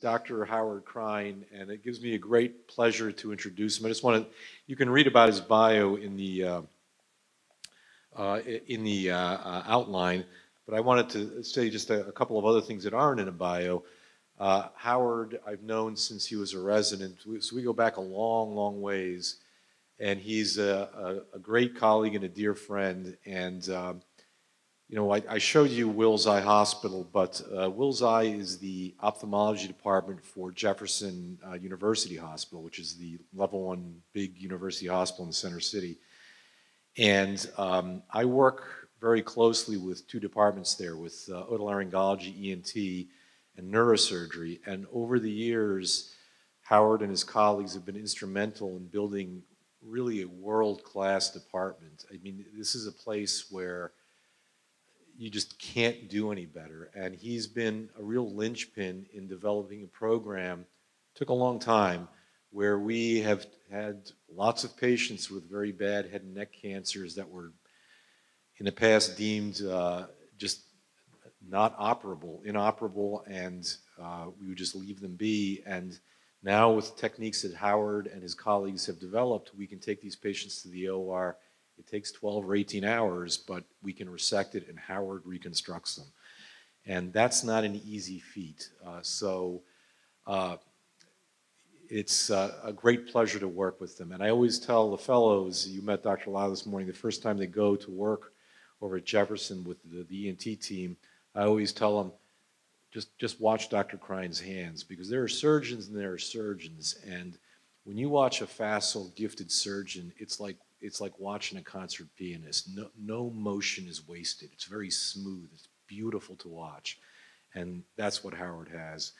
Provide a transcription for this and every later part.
Dr. Howard Krein, and it gives me a great pleasure to introduce him. I just want to, you can read about his bio in the, uh, uh, in the uh, uh, outline, but I wanted to say just a, a, couple of other things that aren't in a bio. Uh, Howard, I've known since he was a resident, so we go back a long, long ways, and he's a, a, a great colleague and a dear friend, and um, you know, I, I, showed you Wills Eye Hospital, but uh, Wills Eye is the ophthalmology department for Jefferson uh, University Hospital, which is the level one big university hospital in the center city. And um, I work very closely with two departments there, with uh, otolaryngology, ENT, and neurosurgery. And over the years, Howard and his colleagues have been instrumental in building really a world-class department. I mean, this is a place where you just can't do any better. And he's been a real linchpin in developing a program. Took a long time where we have had lots of patients with very bad head and neck cancers that were in the past deemed uh, just not operable, inoperable, and uh, we would just leave them be. And now with techniques that Howard and his colleagues have developed, we can take these patients to the OR it takes 12 or 18 hours, but we can resect it and Howard reconstructs them. And that's not an easy feat. Uh, so uh, it's uh, a great pleasure to work with them. And I always tell the fellows, you met Dr. Lau this morning, the first time they go to work over at Jefferson with the, the ENT team, I always tell them, just, just watch Dr. Krein's hands because there are surgeons and there are surgeons. And when you watch a facile, gifted surgeon, it's like it's like watching a concert pianist. No, no motion is wasted. It's very smooth. It's beautiful to watch. And that's what Howard has.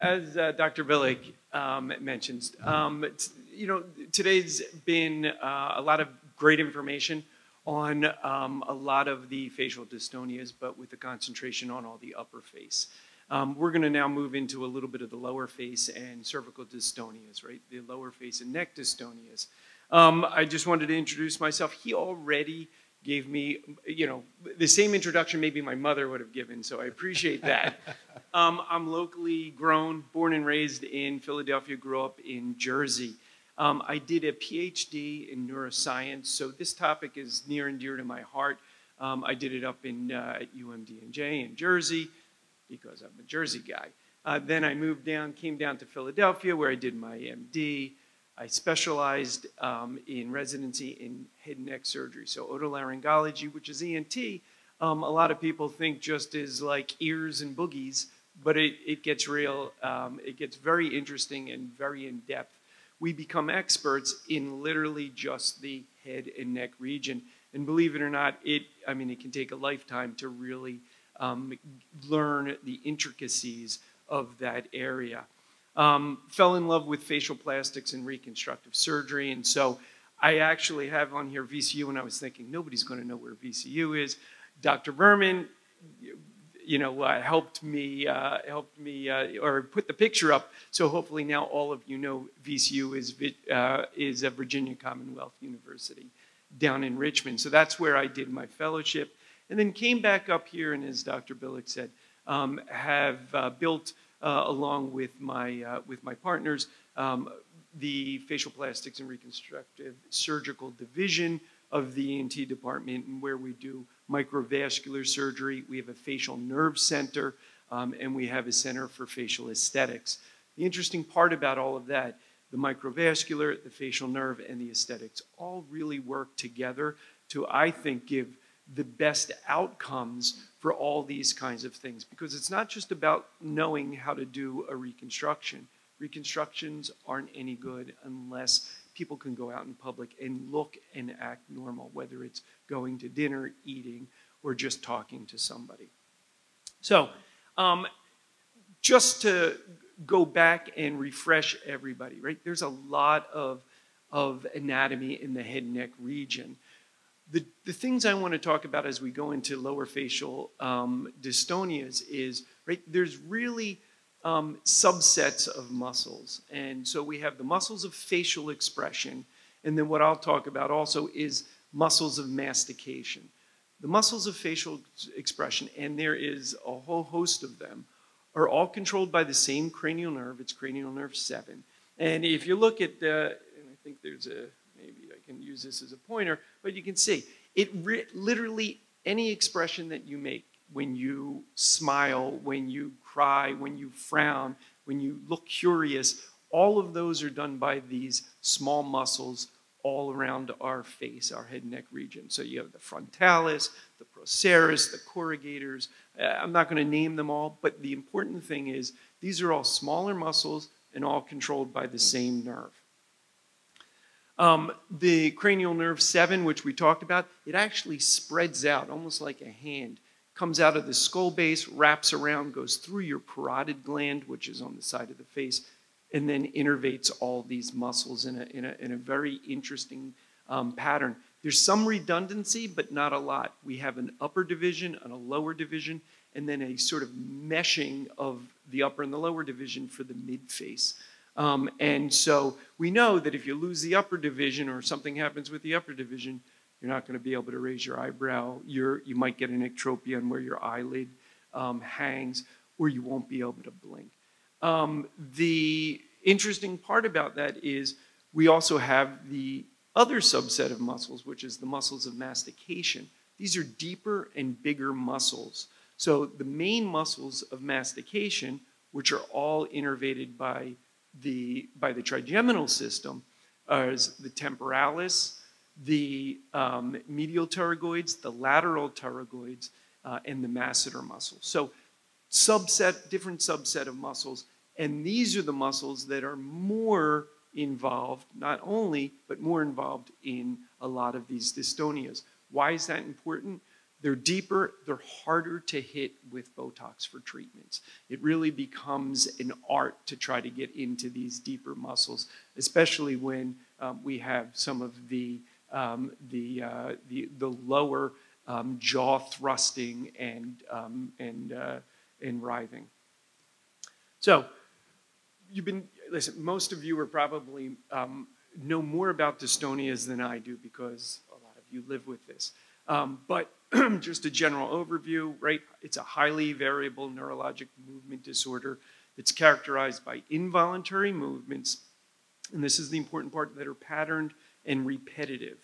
As uh, Dr. Bilyk um, mentions, um, you know, today's been uh, a lot of great information on um, a lot of the facial dystonias, but with the concentration on all the upper face. Um, we're going to now move into a little bit of the lower face and cervical dystonias, right? The lower face and neck dystonias. Um, I just wanted to introduce myself. He already gave me, you know, the same introduction maybe my mother would have given, so I appreciate that. um, I'm locally grown, born and raised in Philadelphia, grew up in Jersey. Um, I did a PhD in neuroscience, so this topic is near and dear to my heart. Um, I did it up in uh, at UMDNJ in Jersey because I'm a Jersey guy. Uh, then I moved down, came down to Philadelphia where I did my MD. I specialized um, in residency in head and neck surgery. So otolaryngology, which is ENT, um, a lot of people think just is like ears and boogies, but it, it gets real, um, it gets very interesting and very in depth. We become experts in literally just the head and neck region. And believe it or not, it, I mean, it can take a lifetime to really um, learn the intricacies of that area. Um, fell in love with facial plastics and reconstructive surgery. And so I actually have on here VCU, and I was thinking, nobody's going to know where VCU is. Dr. Berman, you know, uh, helped me, uh, helped me, uh, or put the picture up. So hopefully now all of you know VCU is, uh, is a Virginia Commonwealth University down in Richmond. So that's where I did my fellowship. And then came back up here, and as Dr. Bilyk said, um, have uh, built along with my, uh, with my partners, um, the facial plastics and reconstructive surgical division of the ENT department and where we do microvascular surgery. We have a facial nerve center um, and we have a center for facial aesthetics. The interesting part about all of that, the microvascular, the facial nerve, and the aesthetics all really work together to, I think, give the best outcomes for all these kinds of things because it's not just about knowing how to do a reconstruction. Reconstructions aren't any good unless people can go out in public and look and act normal, whether it's going to dinner, eating, or just talking to somebody. So, um, just to go back and refresh everybody, right? There's a lot of, of anatomy in the head and neck region. The, the things I want to talk about as we go into lower facial um, dystonias is, right, there's really um, subsets of muscles. And so we have the muscles of facial expression. And then what I'll talk about also is muscles of mastication. The muscles of facial expression, and there is a whole host of them, are all controlled by the same cranial nerve. It's cranial nerve 7. And if you look at the, and I think there's a, can use this as a pointer, but you can see it literally any expression that you make when you smile, when you cry, when you frown, when you look curious, all of those are done by these small muscles all around our face, our head and neck region. So you have the frontalis, the procerus, the corrugators. Uh, I'm not going to name them all, but the important thing is these are all smaller muscles and all controlled by the same nerve. Um, the cranial nerve 7, which we talked about, it actually spreads out almost like a hand. Comes out of the skull base, wraps around, goes through your parotid gland, which is on the side of the face, and then innervates all these muscles in a, in a, in a very interesting um, pattern. There's some redundancy, but not a lot. We have an upper division and a lower division, and then a sort of meshing of the upper and the lower division for the mid face. Um, and so we know that if you lose the upper division or something happens with the upper division, you're not going to be able to raise your eyebrow. You're, you might get an ectropion where your eyelid um, hangs, or you won't be able to blink. Um, the interesting part about that is we also have the other subset of muscles, which is the muscles of mastication. These are deeper and bigger muscles. So the main muscles of mastication, which are all innervated by the, by the trigeminal system, are the temporalis, the um, medial pterygoids, the lateral pterygoids, uh, and the masseter muscle. So subset, different subset of muscles and these are the muscles that are more involved, not only, but more involved in a lot of these dystonias. Why is that important? They're deeper, they're harder to hit with Botox for treatments. It really becomes an art to try to get into these deeper muscles, especially when um, we have some of the, um, the, uh, the, the, lower um, jaw thrusting and, um, and, uh, and writhing. So you've been, listen, most of you are probably um, know more about dystonias than I do because a lot of you live with this. Um, but just a general overview, right? It's a highly variable neurologic movement disorder that's characterized by involuntary movements, and this is the important part, that are patterned and repetitive.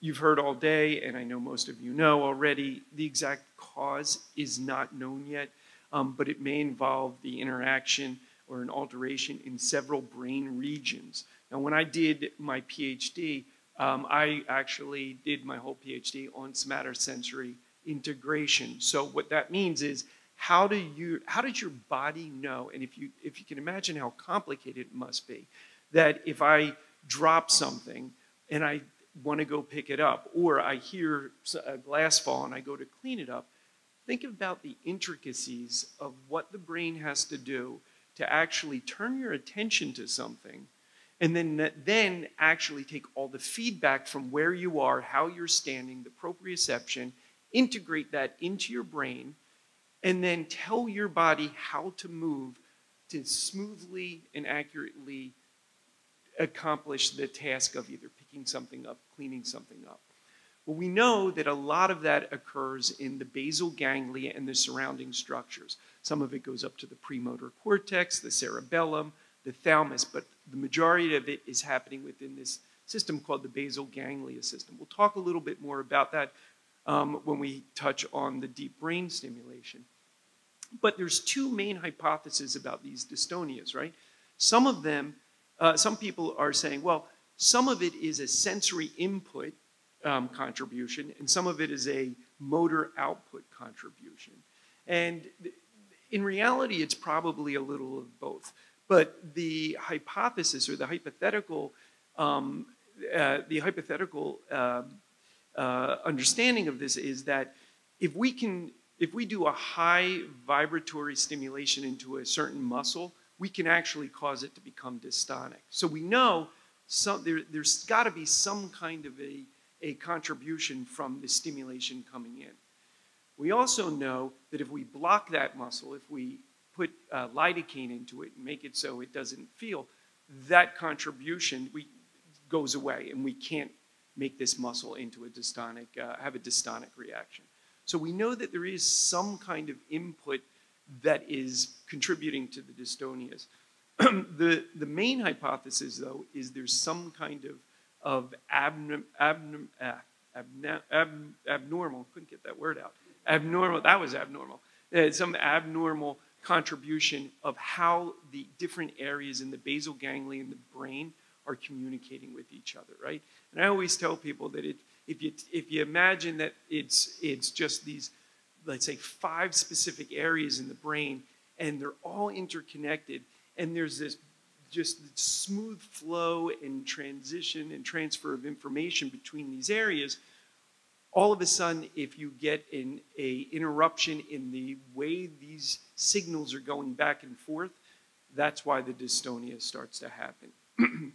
You've heard all day, and I know most of you know already, the exact cause is not known yet, um, but it may involve the interaction or an alteration in several brain regions. Now, when I did my PhD, um, I actually did my whole PhD on somatosensory integration. So what that means is how do you how did your body know and if you if you can imagine how complicated it must be that if I drop something and I want to go pick it up or I hear a glass fall and I go to clean it up think about the intricacies of what the brain has to do to actually turn your attention to something and then, then actually take all the feedback from where you are, how you're standing, the proprioception, integrate that into your brain, and then tell your body how to move to smoothly and accurately accomplish the task of either picking something up, cleaning something up. Well, we know that a lot of that occurs in the basal ganglia and the surrounding structures. Some of it goes up to the premotor cortex, the cerebellum, the thalamus, but the majority of it is happening within this system called the basal ganglia system. We'll talk a little bit more about that um, when we touch on the deep brain stimulation. But there's two main hypotheses about these dystonias, right? Some of them, uh, some people are saying, well, some of it is a sensory input um, contribution, and some of it is a motor output contribution. And in reality, it's probably a little of both. But the hypothesis or the hypothetical, um, uh, the hypothetical uh, uh, understanding of this is that if we can, if we do a high vibratory stimulation into a certain muscle, we can actually cause it to become dystonic. So we know some, there, there's got to be some kind of a a contribution from the stimulation coming in. We also know that if we block that muscle, if we put uh, lidocaine into it and make it so it doesn't feel, that contribution we, goes away and we can't make this muscle into a dystonic, uh, have a dystonic reaction. So we know that there is some kind of input that is contributing to the dystonias. the, the main hypothesis, though, is there's some kind of, of abnorm, abnorm, uh, ab, abnormal, couldn't get that word out, abnormal, that was abnormal, uh, some abnormal contribution of how the different areas in the basal ganglia in the brain are communicating with each other, right? And I always tell people that it, if, you, if you imagine that it's, it's just these, let's say, five specific areas in the brain, and they're all interconnected, and there's this just smooth flow and transition and transfer of information between these areas, all of a sudden, if you get an a interruption in the way these signals are going back and forth, that's why the dystonia starts to happen.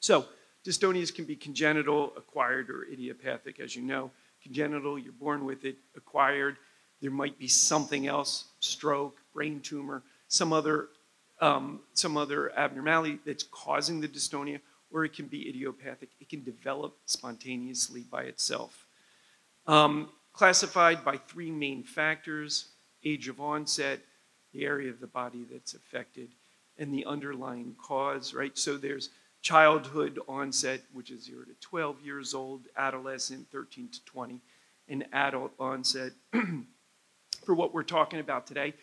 so, dystonias can be congenital, acquired, or idiopathic, as you know. Congenital, you're born with it. Acquired, there might be something else, stroke, brain tumor, some other, um, some other abnormality that's causing the dystonia, or it can be idiopathic. It can develop spontaneously by itself. Um, classified by three main factors age of onset, the area of the body that's affected, and the underlying cause, right? So there's childhood onset, which is 0 to 12 years old, adolescent, 13 to 20, and adult onset. for what we're talking about today,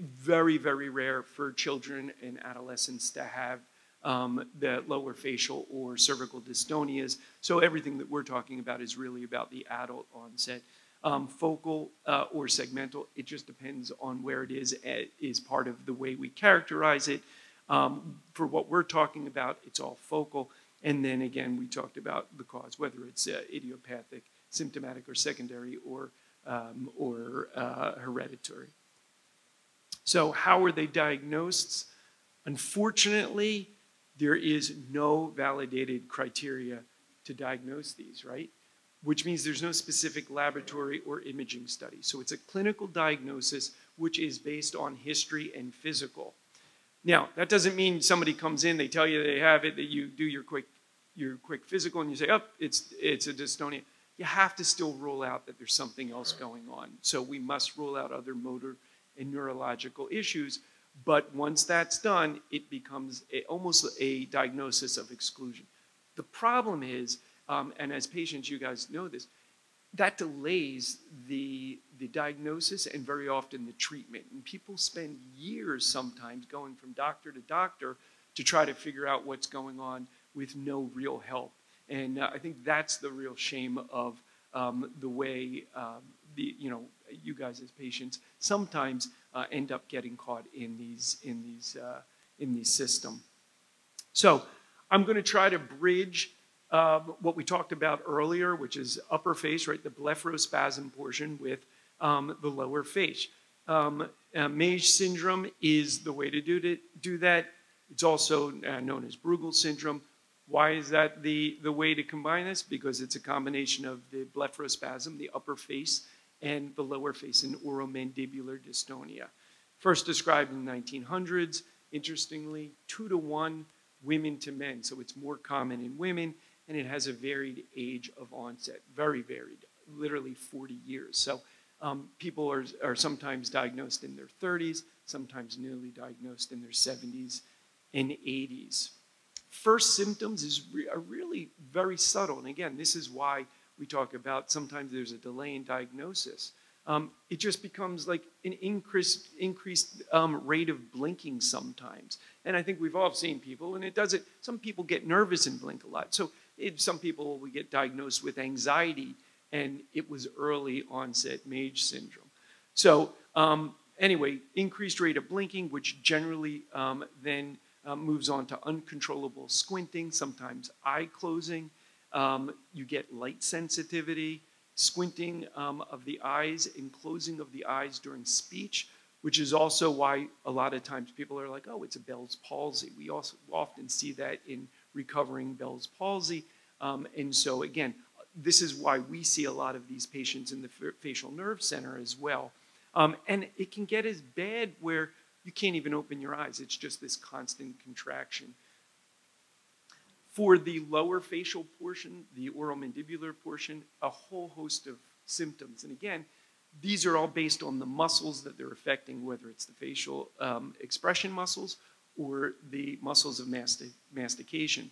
very, very rare for children and adolescents to have um, the lower facial or cervical dystonias. So everything that we're talking about is really about the adult onset. Um, focal uh, or segmental, it just depends on where it is, uh, is part of the way we characterize it. Um, for what we're talking about, it's all focal. And then again, we talked about the cause, whether it's uh, idiopathic, symptomatic, or secondary, or, um, or uh, hereditary. So, how are they diagnosed? Unfortunately, there is no validated criteria to diagnose these, right? Which means there's no specific laboratory or imaging study. So it's a clinical diagnosis which is based on history and physical. Now, that doesn't mean somebody comes in, they tell you they have it, that you do your quick, your quick physical and you say, oh, it's, it's a dystonia. You have to still rule out that there's something else going on. So we must rule out other motor and neurological issues but once that's done, it becomes a, almost a diagnosis of exclusion. The problem is, um, and as patients, you guys know this, that delays the, the diagnosis and very often the treatment. And people spend years sometimes going from doctor to doctor to try to figure out what's going on with no real help. And uh, I think that's the real shame of um, the way um, the, you know, you guys as patients sometimes uh, end up getting caught in these in these uh, in these system. So I'm going to try to bridge um, what we talked about earlier, which is upper face, right, the blepharospasm portion, with um, the lower face. Um, uh, Meige syndrome is the way to do, to do that. It's also uh, known as Bruegel syndrome. Why is that the, the way to combine this? Because it's a combination of the blepharospasm, the upper face, and the lower face in oromandibular dystonia. First described in the 1900s, interestingly, two to one women to men. So it's more common in women, and it has a varied age of onset, very varied, literally 40 years. So um, people are, are sometimes diagnosed in their 30s, sometimes newly diagnosed in their 70s and 80s. First symptoms is re are really very subtle. And again, this is why we talk about sometimes there's a delay in diagnosis. Um, it just becomes like an increased, increased um, rate of blinking sometimes. And I think we've all seen people, and it does it. Some people get nervous and blink a lot. So it, some people will get diagnosed with anxiety, and it was early onset Meige syndrome. So um, anyway, increased rate of blinking, which generally um, then uh, moves on to uncontrollable squinting, sometimes eye closing. Um, you get light sensitivity, squinting um, of the eyes and closing of the eyes during speech, which is also why a lot of times people are like, oh, it's a Bell's palsy. We also often see that in recovering Bell's palsy. Um, and so, again, this is why we see a lot of these patients in the facial nerve center as well. Um, and it can get as bad where you can't even open your eyes. It's just this constant contraction. For the lower facial portion, the oral mandibular portion, a whole host of symptoms. And again, These are all based on the muscles that they're affecting, whether it's the facial um, expression muscles or the muscles of masti- mastication.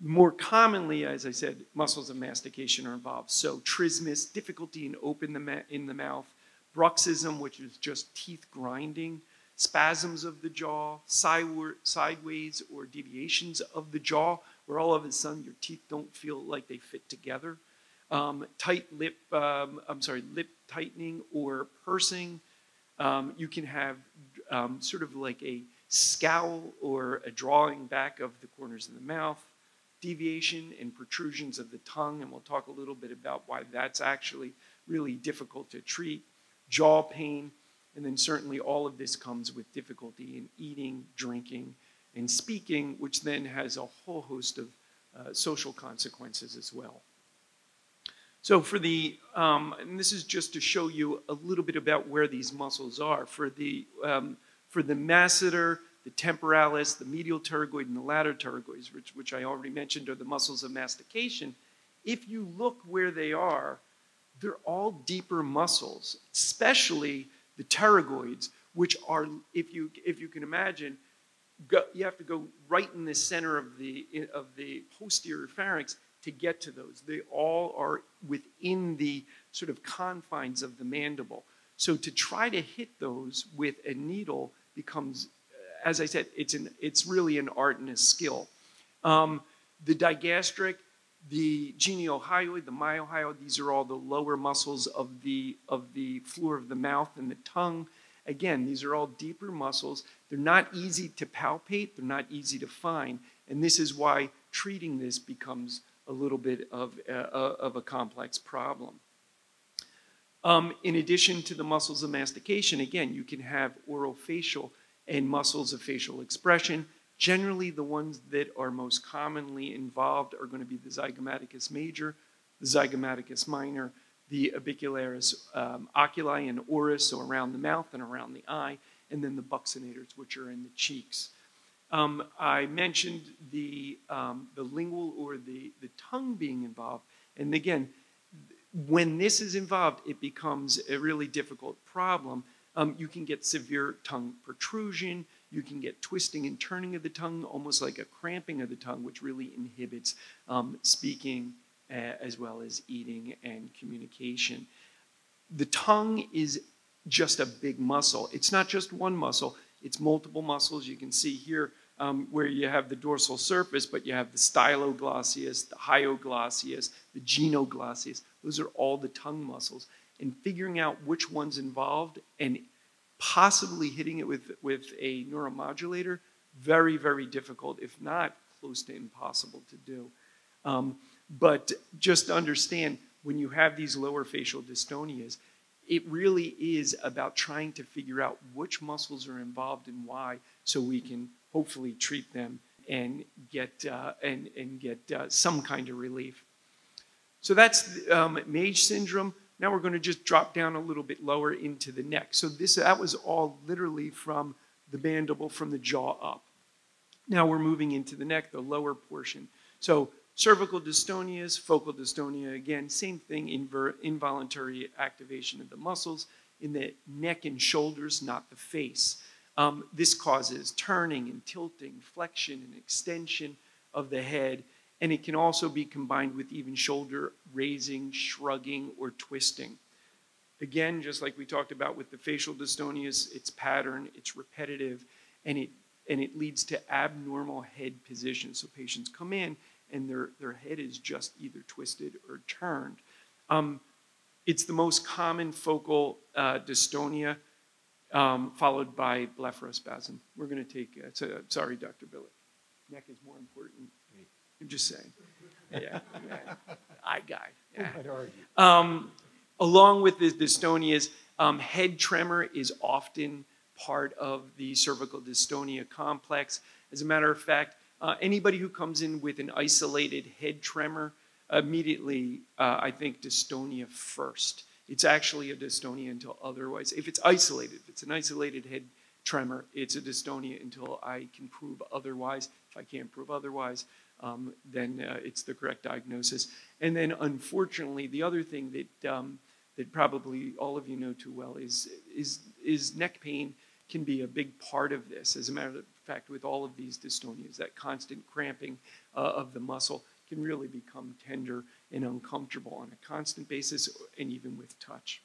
More commonly, as I said, muscles of mastication are involved. So trismus, difficulty in open the in the mouth, bruxism, which is just teeth grinding, spasms of the jaw, sideways or deviations of the jaw, where all of a sudden your teeth don't feel like they fit together. Um, tight lip, um, I'm sorry, lip tightening or pursing. Um, you can have um, sort of like a scowl or a drawing back of the corners of the mouth, deviation and protrusions of the tongue, and we'll talk a little bit about why that's actually really difficult to treat, jaw pain, and then certainly all of this comes with difficulty in eating, drinking, and speaking, which then has a whole host of uh, social consequences as well. So for the, um, and this is just to show you a little bit about where these muscles are. For the, um, for the masseter, the temporalis, the medial pterygoid, and the lateral pterygoids, which, which I already mentioned are the muscles of mastication, if you look where they are, they're all deeper muscles, especially the pterygoids, which are, if you, if you can imagine, go, you have to go right in the center of the, of the posterior pharynx to get to those. They all are within the sort of confines of the mandible. So to try to hit those with a needle becomes, as I said, it's, an, it's really an art and a skill. Um, the digastric, the geniohyoid, the mylohyoid, these are all the lower muscles of the, of the floor of the mouth and the tongue. Again, these are all deeper muscles. They're not easy to palpate, they're not easy to find, and this is why treating this becomes a little bit of, uh, of a complex problem. Um, in addition to the muscles of mastication, again, you can have orofacial and muscles of facial expression. Generally, the ones that are most commonly involved are going to be the zygomaticus major, the zygomaticus minor, the orbicularis um, oculi and oris, so around the mouth and around the eye, and then the buccinators, which are in the cheeks. Um, I mentioned the, um, the lingual or the, the tongue being involved. And again, when this is involved, it becomes a really difficult problem. Um, you can get severe tongue protrusion. You can get twisting and turning of the tongue, almost like a cramping of the tongue, which really inhibits um, speaking uh, as well as eating and communication. The tongue is just a big muscle. It's not just one muscle, it's multiple muscles. You can see here um, where you have the dorsal surface, but you have the styloglossus, the hyoglossus, the genioglossus. Those are all the tongue muscles. And figuring out which one's involved and possibly hitting it with, with a neuromodulator, very, very difficult, if not close to impossible to do. Um, but just understand, when you have these lower facial dystonias, it really is about trying to figure out which muscles are involved and why so we can hopefully treat them and get, uh, and, and get uh, some kind of relief. So that's um, Meige syndrome. Now we're going to just drop down a little bit lower into the neck. So this, that was all literally from the mandible, from the jaw up. Now we're moving into the neck, the lower portion. So cervical dystonias, focal dystonia, again, same thing, inver- involuntary activation of the muscles in the neck and shoulders, not the face. Um, this causes turning and tilting, flexion and extension of the head, and it can also be combined with even shoulder raising, shrugging, or twisting. Again, just like we talked about with the facial dystonias, it's pattern, it's repetitive, and it, and it leads to abnormal head position. So patients come in and their, their head is just either twisted or turned. Um, it's the most common focal uh, dystonia um, followed by blepharospasm. We're going to take, uh, so, sorry, Dr. Billy. Neck is more important. I'm just saying. Yeah, yeah. eye guy. Yeah. Um, along with the dystonias, um, head tremor is often part of the cervical dystonia complex. As a matter of fact, uh, anybody who comes in with an isolated head tremor, immediately, uh, I think dystonia first. It's actually a dystonia until otherwise. If it's isolated, if it's an isolated head tremor, it's a dystonia until I can prove otherwise. If I can't prove otherwise, um, then uh, it's the correct diagnosis. And then, unfortunately, the other thing that um, that probably all of you know too well is, is, is neck pain can be a big part of this. As a matter of fact, with all of these dystonias, that constant cramping uh, of the muscle can really become tender and uncomfortable on a constant basis and even with touch.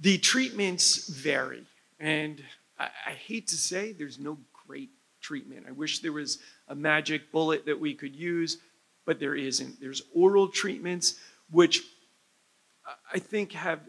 The treatments vary, and I, I hate to say there's no great treatment. I wish there was a magic bullet that we could use, but there isn't. There's oral treatments, which I think have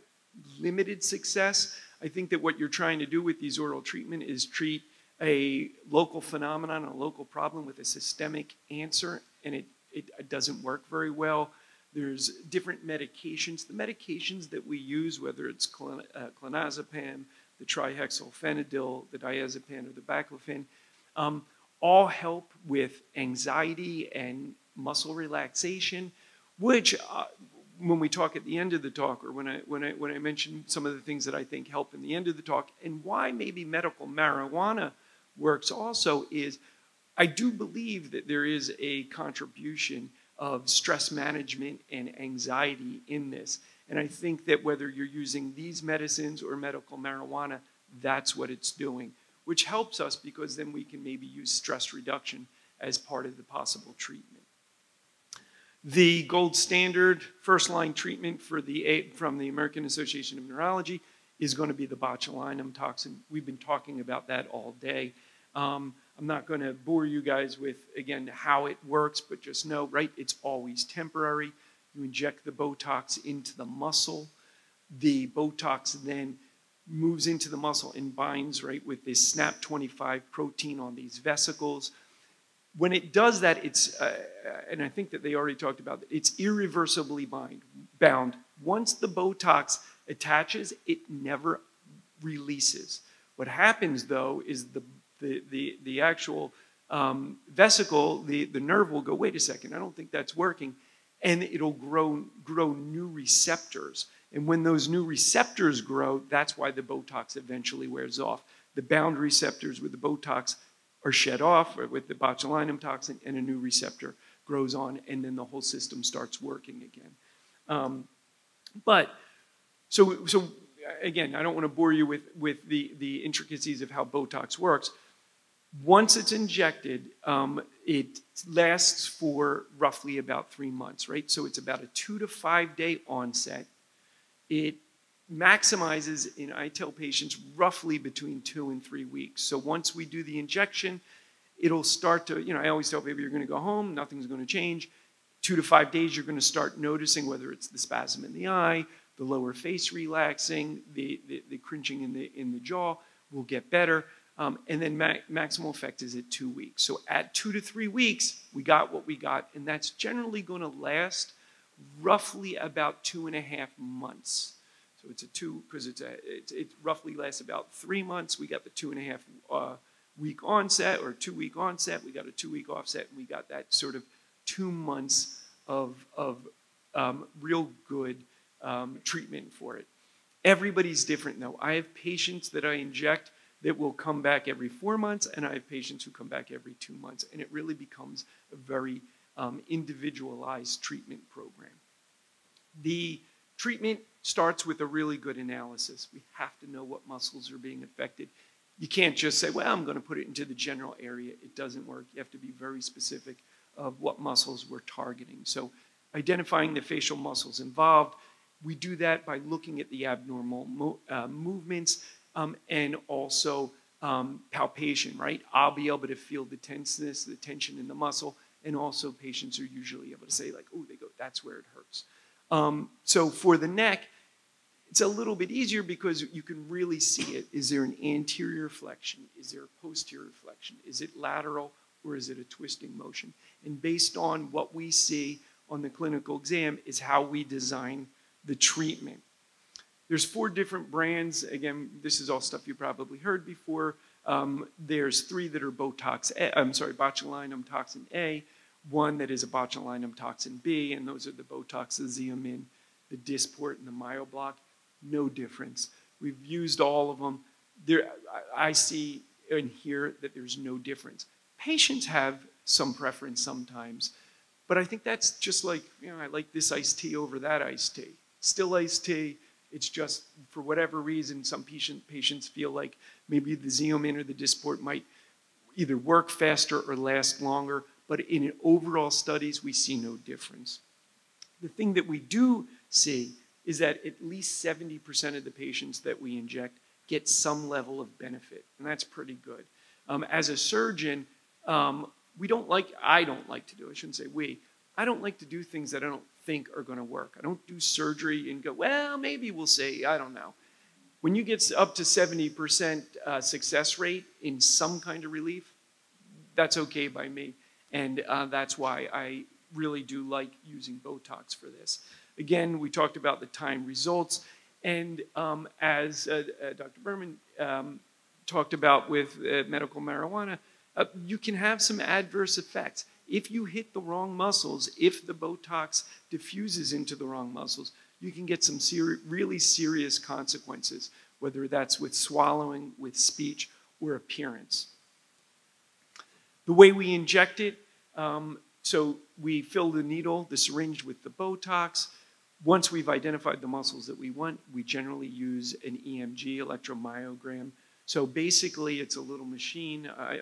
limited success. I think that what you're trying to do with these oral treatment is treat a local phenomenon, a local problem with a systemic answer, and it, it doesn't work very well. There's different medications. The medications that we use, whether it's uh, clonazepam, the trihexyphenidyl, the diazepam, or the baclofen, um, all help with anxiety and muscle relaxation, which uh, when we talk at the end of the talk, or when I, when, I, when I mention some of the things that I think help in the end of the talk, and why maybe medical marijuana works also is I do believe that there is a contribution of stress management and anxiety in this. And I think that whether you're using these medicines or medical marijuana, that's what it's doing, which helps us because then we can maybe use stress reduction as part of the possible treatment. The gold standard first line treatment for the, from the American Association of Neurology is going to be the botulinum toxin. We've been talking about that all day. Um, I'm not going to bore you guys with, again, how it works, but just know, right, it's always temporary. You inject the Botox into the muscle. The Botox then moves into the muscle and binds, right, with this SNAP25 protein on these vesicles when it does that, it's, uh, and I think that they already talked about it, it's irreversibly bind, bound. Once the Botox attaches, it never releases. What happens though is the, the, the, the actual um, vesicle, the, the nerve will go, wait a second, I don't think that's working. And it'll grow, grow new receptors. And when those new receptors grow, that's why the Botox eventually wears off. The bound receptors with the Botox are shed off with the botulinum toxin and a new receptor grows on and then the whole system starts working again. Um, but so, so again, I don't want to bore you with, with the, the intricacies of how Botox works. Once it's injected, um, it lasts for roughly about three months, right? So it's about a two to five day onset. It maximizes, in I tell patients, roughly between two and three weeks. So once we do the injection, it'll start to, you know, I always tell people you're going to go home, nothing's going to change. Two to five days, you're going to start noticing whether it's the spasm in the eye, the lower face relaxing, the, the, the cringing in the, in the jaw will get better. Um, and then ma maximal effect is at two weeks. So at two to three weeks, we got what we got, and that's generally going to last roughly about two and a half months. So it's a two, because it's a, it, it, roughly lasts about three months. We got the two and a half uh, week onset or two week onset. We got a two week offset, and we got that sort of two months of, of um, real good um, treatment for it. Everybody's different though. I have patients that I inject that will come back every four months, and I have patients who come back every two months, and it really becomes a very um, individualized treatment program. The treatment starts with a really good analysis. We have to know what muscles are being affected. You can't just say, well, I'm going to put it into the general area. It doesn't work. You have to be very specific of what muscles we're targeting. So identifying the facial muscles involved, we do that by looking at the abnormal mo uh, movements um, and also um, palpation, right? I'll be able to feel the tenseness, the tension in the muscle, and also patients are usually able to say like, oh, they go, that's where it hurts. Um, so for the neck, it's a little bit easier because you can really see it. Is there an anterior flexion? Is there a posterior flexion? Is it lateral or is it a twisting motion? And based on what we see on the clinical exam is how we design the treatment. There's four different brands. Again, this is all stuff you probably heard before. Um, there's three that are Botox, I'm sorry, botulinum toxin A, one that is a botulinum toxin B, and those are the Botox, the Xeomin, the Dysport, and the Myobloc. No difference. We've used all of them. There, I see and hear that there's no difference. Patients have some preference sometimes, but I think that's just like, you know, I like this iced tea over that iced tea. still iced tea. It's just for whatever reason, some patient, patients feel like maybe the Xeomin or the Dysport might either work faster or last longer, but in overall studies, we see no difference. The thing that we do see is that at least 70% of the patients that we inject get some level of benefit, and that's pretty good. Um, as a surgeon, um, we don't like, I don't like to do, I shouldn't say we, I don't like to do things that I don't think are going to work. I don't do surgery and go, well, maybe we'll see, I don't know. When you get up to 70% uh, success rate in some kind of relief, that's okay by me. And uh, that's why I really do like using Botox for this. Again, we talked about the time results. And um, as uh, uh, Dr. Berman um, talked about with uh, medical marijuana, uh, you can have some adverse effects. If you hit the wrong muscles, if the Botox diffuses into the wrong muscles, you can get some ser really serious consequences, whether that's with swallowing, with speech, or appearance. The way we inject it, um, so we fill the needle, the syringe with the Botox. Once we've identified the muscles that we want, we generally use an EMG, electromyogram. So basically, it's a little machine. I,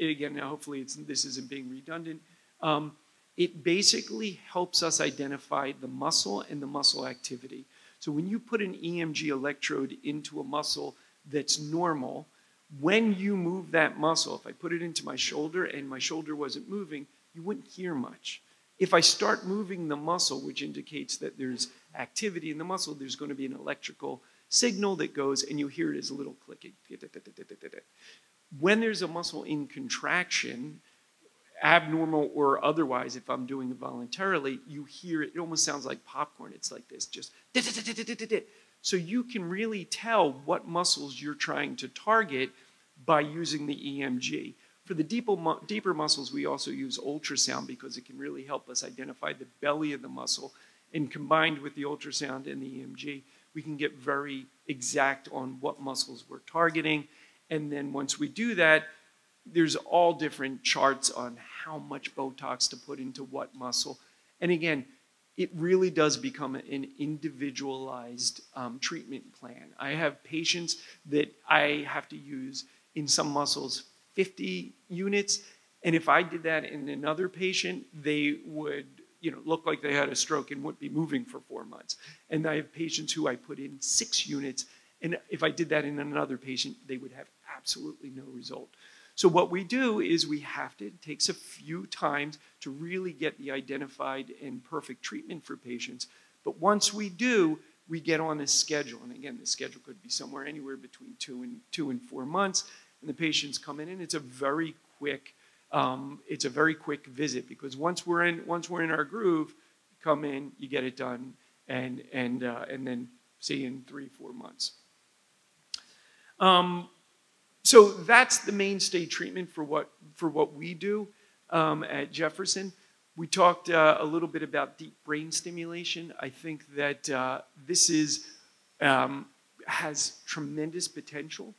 again, hopefully this isn't being redundant. Um, it basically helps us identify the muscle and the muscle activity. So when you put an EMG electrode into a muscle that's normal, when you move that muscle, if I put it into my shoulder and my shoulder wasn't moving, you wouldn't hear much. If I start moving the muscle, which indicates that there's activity in the muscle, there's going to be an electrical signal that goes and you hear it as a little clicking. When there's a muscle in contraction, abnormal or otherwise, if I'm doing it voluntarily, you hear it, it almost sounds like popcorn. It's like this, just so you can really tell what muscles you're trying to target by using the EMG. For the deeper, deeper muscles, we also use ultrasound because it can really help us identify the belly of the muscle. And combined with the ultrasound and the EMG, we can get very exact on what muscles we're targeting. And then once we do that, there's all different charts on how much Botox to put into what muscle. And again, it really does become an individualized um, treatment plan. I have patients that I have to use in some muscles 50 units. And if I did that in another patient, they would you know, look like they had a stroke and wouldn't be moving for four months. And I have patients who I put in six units. And if I did that in another patient, they would have absolutely no result. So what we do is we have to, it takes a few times to really get the identified and perfect treatment for patients. But once we do, we get on a schedule. And again, the schedule could be somewhere anywhere between two and two and four months and the patients come in, and it's a very quick, um, it's a very quick visit because once we're in, once we're in our groove, you come in, you get it done, and and uh, and then see in three, four months. Um, so that's the mainstay treatment for what for what we do um, at Jefferson. We talked uh, a little bit about deep brain stimulation. I think that uh, this is um, has tremendous potential.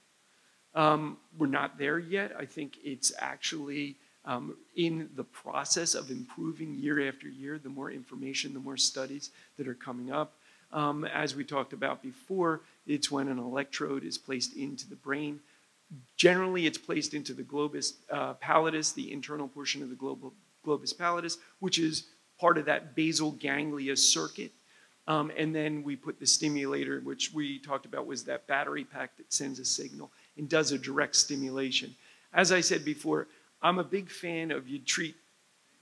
Um, we're not there yet. I think it's actually um, in the process of improving year after year. The more information, the more studies that are coming up. Um, as we talked about before, it's when an electrode is placed into the brain. Generally, it's placed into the globus uh, pallidus, the internal portion of the global, globus pallidus, which is part of that basal ganglia circuit. Um, and then we put the stimulator, which we talked about was that battery pack that sends a signal and does a direct stimulation. As I said before, I'm a big fan of you treat,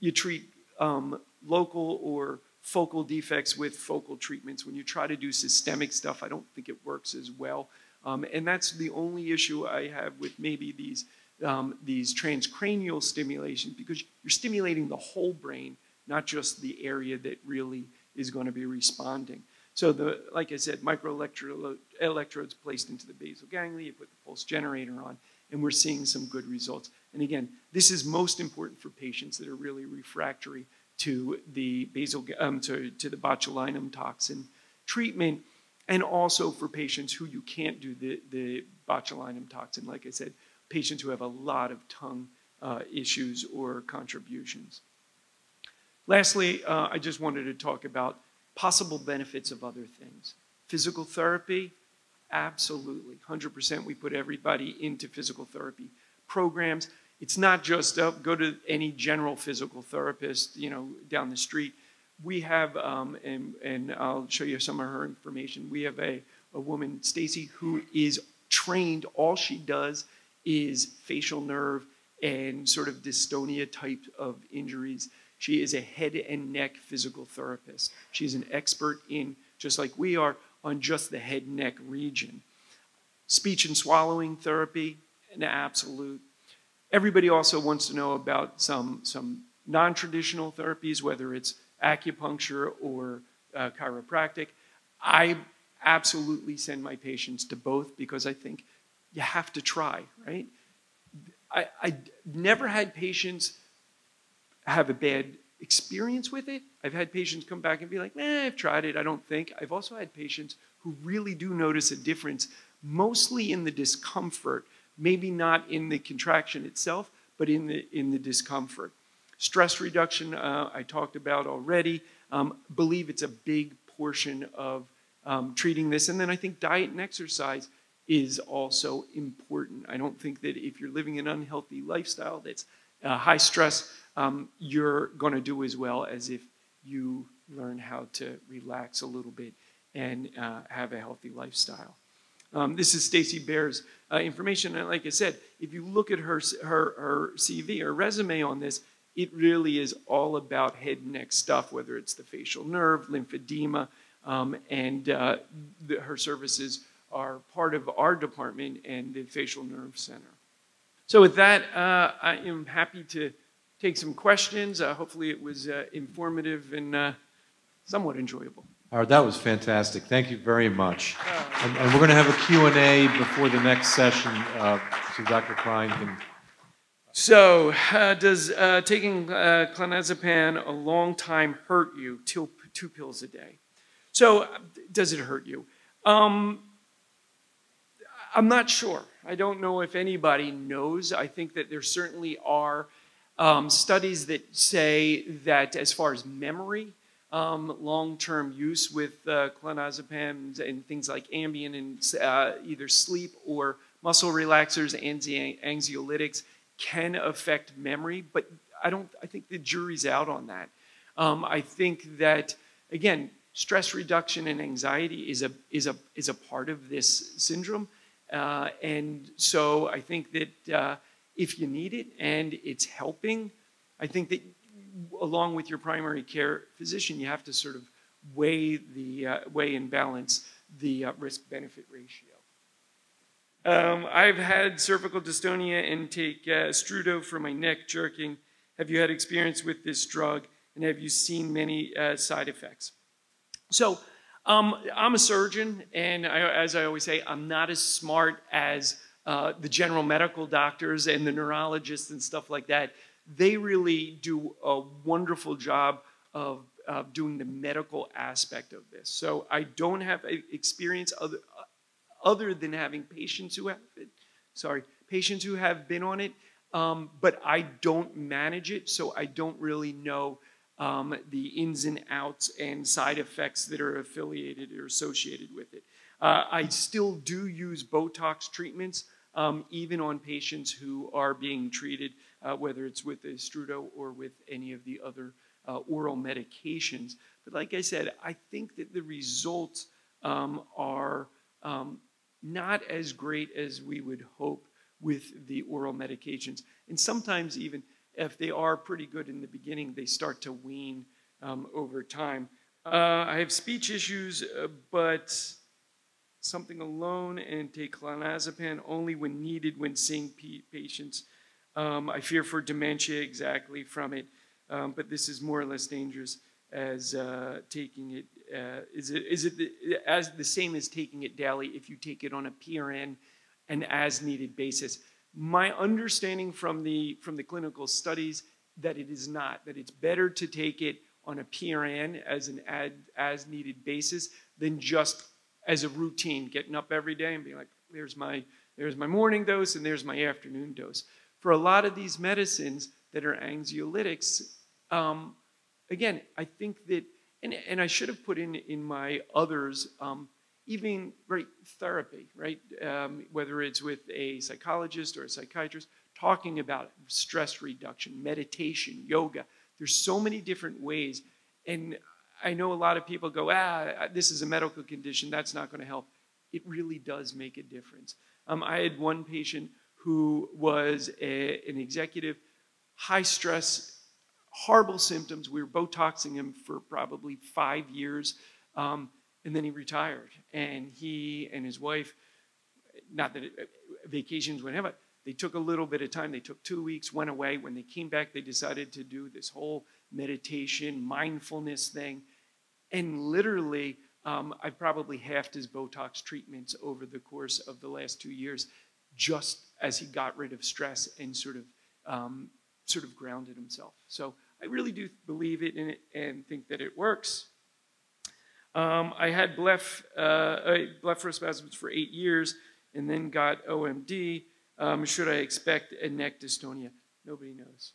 you treat um, local or focal defects with focal treatments. When you try to do systemic stuff, I don't think it works as well. Um, and that's the only issue I have with maybe these, um, these transcranial stimulations because you're stimulating the whole brain, not just the area that really is going to be responding. So the, like I said, microelectrodes placed into the basal ganglia, you put the pulse generator on, and we're seeing some good results. And again, this is most important for patients that are really refractory to the basal, um, to, to the botulinum toxin treatment, and also for patients who you can't do the, the botulinum toxin. Like I said, patients who have a lot of tongue uh, issues or contributions. Lastly, uh, I just wanted to talk about possible benefits of other things. Physical therapy, absolutely. 100% we put everybody into physical therapy programs. It's not just uh, go to any general physical therapist, you know, down the street. We have, um, and, and I'll show you some of her information. We have a, a woman, Stacy, who is trained. All she does is facial nerve and sort of dystonia type of injuries. She is a head and neck physical therapist. She's an expert in, just like we are, on just the head and neck region. Speech and swallowing therapy, an absolute. Everybody also wants to know about some, some non traditional therapies, whether it's acupuncture or uh, chiropractic. I absolutely send my patients to both because I think you have to try, right? I, I never had patients have a bad experience with it. I've had patients come back and be like, eh, I've tried it, I don't think. I've also had patients who really do notice a difference, mostly in the discomfort, maybe not in the contraction itself, but in the, in the discomfort. Stress reduction, uh, I talked about already. Um, believe it's a big portion of um, treating this. And then I think diet and exercise is also important. I don't think that if you're living an unhealthy lifestyle that's uh, high stress, um, you're going to do as well as if you learn how to relax a little bit and uh, have a healthy lifestyle. Um, this is Stacy Bear's uh, information, and like I said, if you look at her, her her CV, her resume on this, it really is all about head and neck stuff, whether it's the facial nerve, lymphedema, um, and uh, the, her services are part of our department and the Facial Nerve Center. So with that, uh, I am happy to take some questions. Uh, hopefully it was uh, informative and uh, somewhat enjoyable. Howard, that was fantastic. Thank you very much. And, and we're going to have a Q&A before the next session, uh, so Dr. Krein can... So, uh, does taking clonazepam a long time hurt you? Two, two pills a day. So, does it hurt you? Um, I'm not sure. I don't know if anybody knows. I think that there certainly are um, studies that say that as far as memory, um, long-term use with uh, clonazepam and things like Ambien and uh, either sleep or muscle relaxers anxiolytics can affect memory, but I don't. I think the jury's out on that. Um, I think that again, stress reduction and anxiety is a is a is a part of this syndrome. Uh, and so I think that uh, if you need it and it's helping, I think that along with your primary care physician, you have to sort of weigh the uh, weigh and balance the uh, risk benefit ratio. Um, I've had cervical dystonia and take uh, Austedo for my neck jerking. Have you had experience with this drug and have you seen many uh, side effects? So um, I'm a surgeon, and I, as I always say, I'm not as smart as uh, the general medical doctors and the neurologists and stuff like that. They really do a wonderful job of, of doing the medical aspect of this. So I don't have experience other, other than having patients who have it. Sorry, patients who have been on it, um, but I don't manage it, so I don't really know um, the ins and outs and side effects that are affiliated or associated with it. Uh, I still do use Botox treatments, um, even on patients who are being treated, uh, whether it's with Austedo or with any of the other uh, oral medications. But like I said, I think that the results um, are um, not as great as we would hope with the oral medications. And sometimes even if they are pretty good in the beginning, they start to wean um, over time. Uh, I have speech issues, uh, but something alone and take clonazepam only when needed when seeing patients. Um, I fear for dementia exactly from it, um, but this is more or less dangerous as uh, taking it. Uh, is it is it the, as the same as taking it daily if you take it on a PRN and as needed basis? My understanding from the, from the clinical studies that it is not, that it's better to take it on a PRN as an ad, as needed basis than just as a routine, getting up every day and being like, there's my, there's my morning dose and there's my afternoon dose. For a lot of these medicines that are anxiolytics, um, again, I think that And, and I should have put in in my others, um, even right therapy, right? Um, whether it's with a psychologist or a psychiatrist, talking about stress reduction, meditation, yoga. There's so many different ways. And I know a lot of people go, ah, this is a medical condition, that's not going to help. It really does make a difference. Um, I had one patient who was a, an executive, high stress, horrible symptoms. We were Botoxing him for probably five years. Um, and then he retired. And he and his wife, not that it, vacations would have it, they took a little bit of time. They took two weeks, went away. When they came back, they decided to do this whole meditation, mindfulness thing. And literally, um, I probably halved his Botox treatments over the course of the last two years, just as he got rid of stress and sort of um, sort of grounded himself. So I really do believe it, it and think that it works. Um, I had uh, blepharospasms for eight years and then got OMD. Um, should I expect a neck dystonia? Nobody knows.